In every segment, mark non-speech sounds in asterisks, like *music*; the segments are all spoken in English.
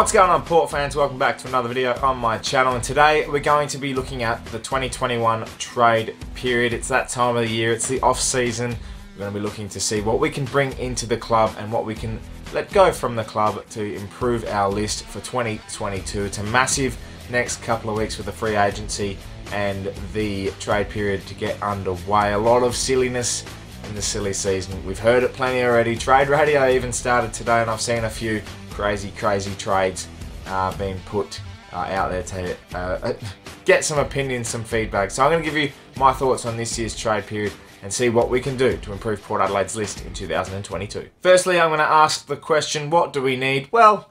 What's going on Port fans? Welcome back to another video on my channel and today we're going to be looking at the 2021 trade period. It's that time of the year, it's the off season. We're going to be looking to see what we can bring into the club and what we can let go from the club to improve our list for 2022. It's a massive next couple of weeks with the free agency and the trade period to get underway. A lot of silliness in the silly season. We've heard it plenty already. Trade radio even started today and I've seen a few crazy, crazy trades uh, being put uh, out there to uh, get some opinions, some feedback. So I'm going to give you my thoughts on this year's trade period and see what we can do to improve Port Adelaide's list in 2022. Firstly, I'm going to ask the question, what do we need? Well,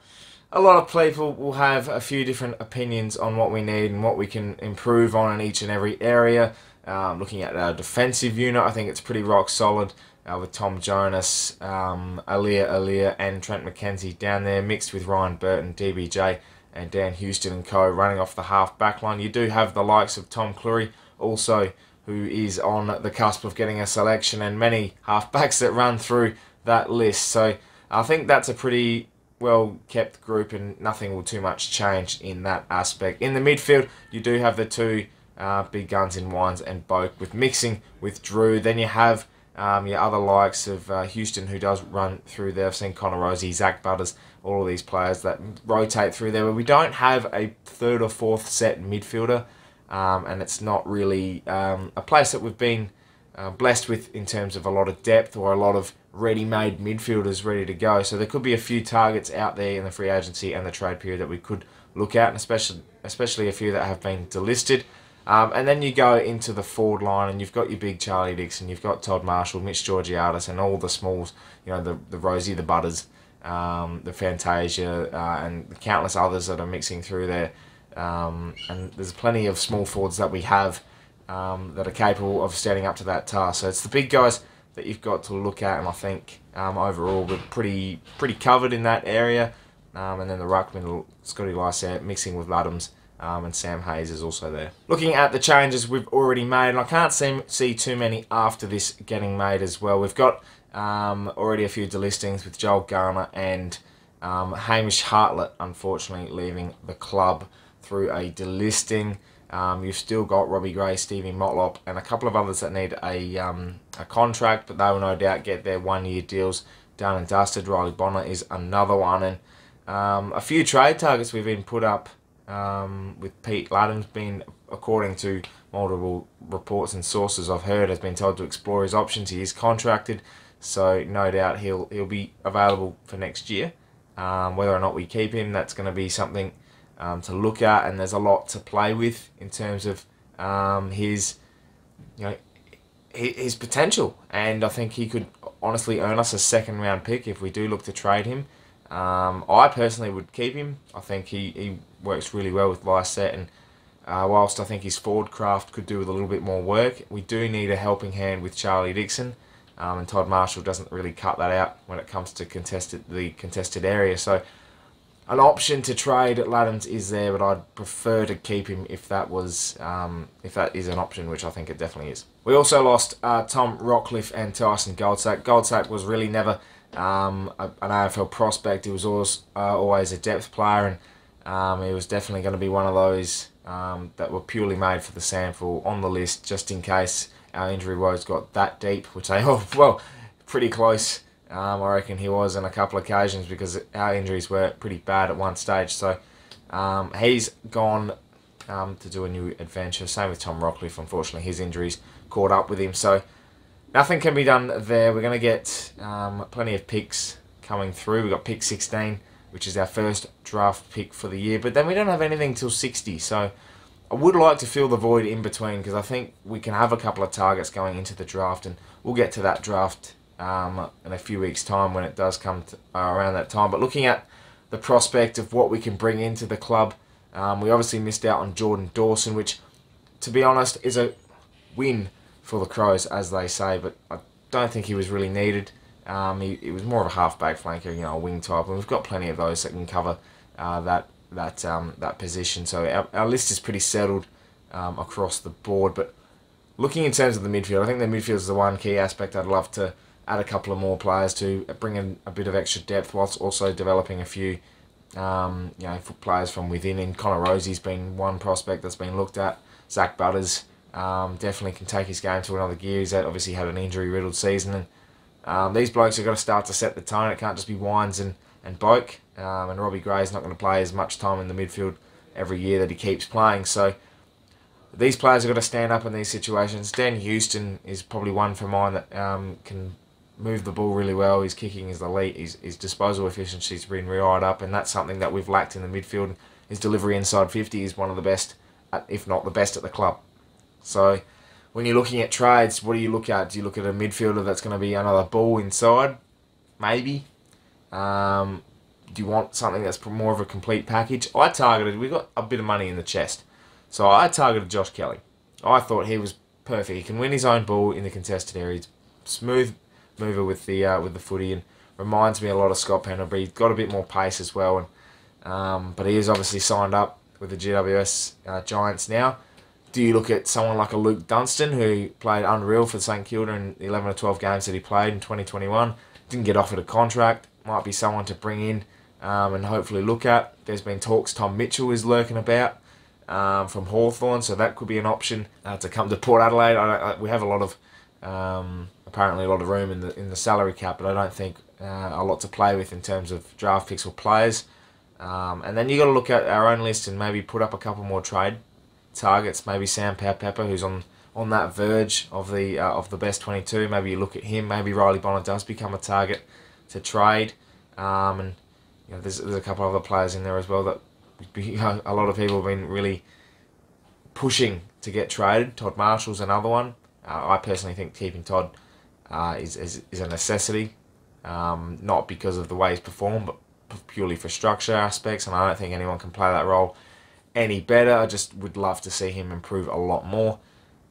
a lot of people will have a few different opinions on what we need and what we can improve on in each and every area. Um, looking at our defensive unit, I think it's pretty rock solid uh, with Tom Jonas, um, Aliir Aliir, and Trent McKenzie down there, mixed with Ryan Burton, DBJ, and Dan Houston and co. running off the half back line. You do have the likes of Tom Clurey also, who is on the cusp of getting a selection, and many half backs that run through that list. So I think that's a pretty well kept group, and nothing will too much change in that aspect. In the midfield, you do have the two uh, big guns in Wines and Boak with mixing with Drew. Then you have um, your other likes of uh, Houston, who does run through there. I've seen Connor Rozee, Zak Butters, all of these players that rotate through there. But we don't have a third or fourth set midfielder, um, and it's not really um, a place that we've been uh, blessed with in terms of a lot of depth or a lot of ready-made midfielders ready to go. So there could be a few targets out there in the free agency and the trade period that we could look at, and especially especially a few that have been delisted. Um, and then you go into the forward line and you've got your big Charlie Dixon, you've got Todd Marshall, Mitch Georgiades, and all the smalls, you know, the, the Rozee, the Butters, um, the Fantasia, uh, and the countless others that are mixing through there. Um, and there's plenty of small forwards that we have um, that are capable of standing up to that task. So it's the big guys that you've got to look at, and I think um, overall we're pretty pretty covered in that area. Um, and then the ruckman, Scotty Lycett, mixing with Ladhams um, and Sam Hayes is also there. Looking at the changes we've already made, and I can't see, see too many after this getting made as well. We've got um, already a few delistings with Joel Garner and um, Hamish Hartlett, unfortunately, leaving the club through a delisting. Um, you've still got Robbie Gray, Stevie Motlop, and a couple of others that need a, um, a contract, but they will no doubt get their one-year deals done and dusted. Riley Bonner is another one, and um, a few trade targets we've been put up um, with Pete Ladhams been, according to multiple reports and sources I've heard, has been told to explore his options. He is contracted, so no doubt he'll he'll be available for next year. Um, whether or not we keep him, that's going to be something um, to look at, and there's a lot to play with in terms of um, his, you know, his potential, and I think he could honestly earn us a second round pick if we do look to trade him. Um, I personally would keep him. I think he, he works really well with Lycett and uh, whilst I think his forward craft could do with a little bit more work, we do need a helping hand with Charlie Dixon. Um, and Todd Marshall doesn't really cut that out when it comes to contested the contested area. So an option to trade at Ladhams is there, but I'd prefer to keep him if that was um, if that is an option, which I think it definitely is. We also lost uh, Tom Rockliff and Tyson Goldsack. Goldsack was really never um, an AFL prospect. He was always, uh, always a depth player, and um, he was definitely going to be one of those um, that were purely made for the sample on the list, just in case our injury woes got that deep, which they, *laughs* oh, well, pretty close. Um, I reckon he was on a couple of occasions because our injuries were pretty bad at one stage. So um, he's gone um, to do a new adventure. Same with Tom Rockliff. Unfortunately, his injuries caught up with him. So nothing can be done there. We're going to get um, plenty of picks coming through. We've got pick 16, which is our first draft pick for the year. But then we don't have anything till 60. So I would like to fill the void in between because I think we can have a couple of targets going into the draft. And we'll get to that draft um, in a few weeks' time when it does come to, uh, around that time. But looking at the prospect of what we can bring into the club, um, we obviously missed out on Jordan Dawson, which, to be honest, is a win for the Crows, as they say, but I don't think he was really needed. Um, he, he was more of a half-back flanker, you know, a wing type, and we've got plenty of those that can cover uh, that that um, that position. So our, our list is pretty settled um, across the board. But looking in terms of the midfield, I think the midfield is the one key aspect I'd love to add a couple of more players to bring in a bit of extra depth whilst also developing a few Um, you know, players from within, and Connor Rozee's been one prospect that's been looked at. Zak Butters um, definitely can take his game to another gear. He's obviously had an injury-riddled season, and um, these blokes have got to start to set the tone. It can't just be Wines and and Boak. Um, and Robbie Gray's not going to play as much time in the midfield every year that he keeps playing. So these players have got to stand up in these situations. Dan Houston is probably one for mine that um, can move the ball really well. His kicking is elite. His, his disposal efficiency's been right up, and that's something that we've lacked in the midfield. His delivery inside 50 is one of the best, if not the best, at the club. So when you're looking at trades, what do you look at? Do you look at a midfielder that's going to be another ball inside? Maybe. Um, do you want something that's more of a complete package? I targeted, we got a bit of money in the chest. So I targeted Josh Kelly. I thought he was perfect. He can win his own ball in the contested areas. Smooth mover with the uh, with the footy and reminds me a lot of Scott Pendlebury. He's got a bit more pace as well. And um, but he is obviously signed up with the GWS uh, Giants now. Do you look at someone like a Luke Dunstan who played unreal for St Kilda in the 11 or 12 games that he played in 2021? Didn't get offered a contract. Might be someone to bring in um, and hopefully look at. There's been talks Tom Mitchell is lurking about um, from Hawthorn, so that could be an option uh, to come to Port Adelaide. I, I, we have a lot of um, apparently a lot of room in the in the salary cap, but I don't think uh, a lot to play with in terms of draft picks or players. Um, and then you got to look at our own list and maybe put up a couple more trade targets. Maybe Sam Powell-Pepper, who's on on that verge of the uh, of the best 22. Maybe you look at him. Maybe Riley Bonner does become a target to trade. Um, and you know, there's, there's a couple other players in there as well that *laughs* a lot of people have been really pushing to get traded. Todd Marshall's another one. Uh, I personally think keeping Todd uh, is, is, is a necessity, um, not because of the way he's performed, but purely for structure aspects. And I don't think anyone can play that role any better. I just would love to see him improve a lot more.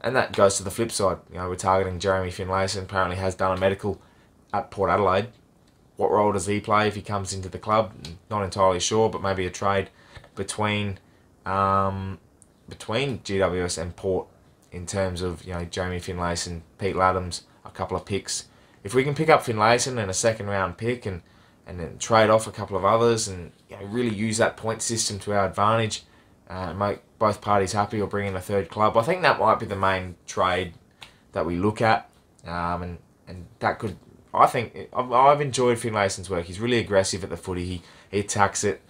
And that goes to the flip side. You know, we're targeting Jeremy Finlayson. Apparently, has done a medical at Port Adelaide. What role does he play if he comes into the club? Not entirely sure, but maybe a trade between um, between GWS and Port in terms of you know Jeremy Finlayson, Pete Ladhams, a couple of picks. If we can pick up Finlayson and a second round pick and and then trade off a couple of others and you know, really use that point system to our advantage, uh, make both parties happy or bring in a third club. I think that might be the main trade that we look at, um, and and that could. I think I've, I've enjoyed Finlayson's work. He's really aggressive at the footy. He he attacks it.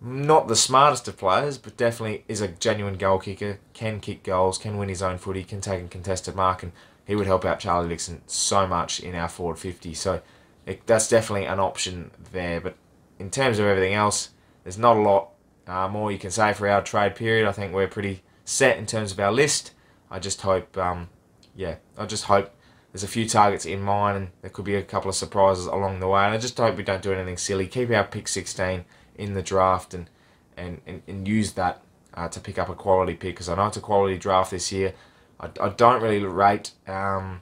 Not the smartest of players, but definitely is a genuine goal kicker. Can kick goals. Can win his own footy. Can take a contested mark, and he would help out Charlie Dixon so much in our forward fifty. So it, that's definitely an option there. But in terms of everything else, there's not a lot uh, more you can say for our trade period. I think we're pretty set in terms of our list. I just hope, um, yeah, I just hope there's a few targets in mind and there could be a couple of surprises along the way. And I just hope we don't do anything silly. Keep our pick 16 in the draft and, and, and, and use that uh, to pick up a quality pick because I know it's a quality draft this year. I, I don't really rate um,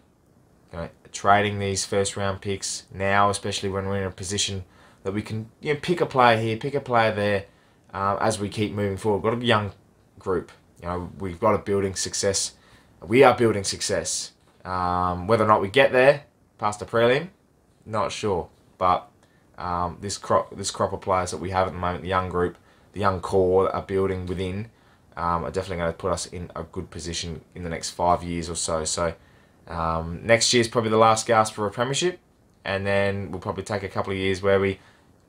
you know, trading these first round picks now, especially when we're in a position that we can you know, pick a player here, pick a player there uh, as we keep moving forward. We've got a young group. You know, we've got a building success. We are building success. Um, whether or not we get there past the prelim, not sure. But um, this crop, this crop of players that we have at the moment, the young group, the young core that are building within, um, are definitely going to put us in a good position in the next five years or so. So um, next year is probably the last gasp for a premiership, and then we'll probably take a couple of years where we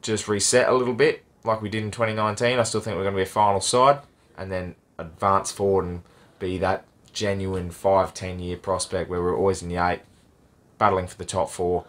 just reset a little bit like we did in 2019. I still think we're going to be a final side and then advance forward and be that genuine 5 10 year prospect where we're always in the eight, battling for the top four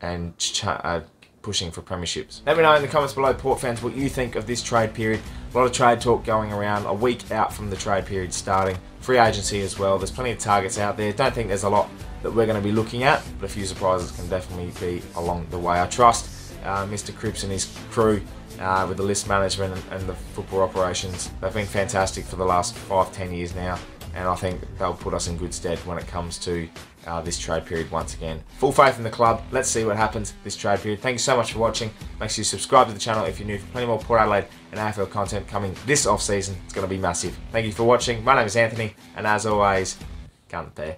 and uh, pushing for premierships. Let me know in the comments below, Port fans, what you think of this trade period. A lot of trade talk going around, a week out from the trade period starting. Free agency as well. There's plenty of targets out there. Don't think there's a lot that we're going to be looking at, but a few surprises can definitely be along the way. I trust uh, Mr. Cripps and his crew uh, with the list management and, the football operations. They've been fantastic for the last five, ten years now, and I think they'll put us in good stead when it comes to uh, this trade period once again. Full faith in the club. Let's see what happens this trade period. Thank you so much for watching. Make sure you subscribe to the channel if you're new for plenty more Port Adelaide and AFL content coming this off season. It's going to be massive. Thank you for watching. My name is Anthony, and as always, Cante.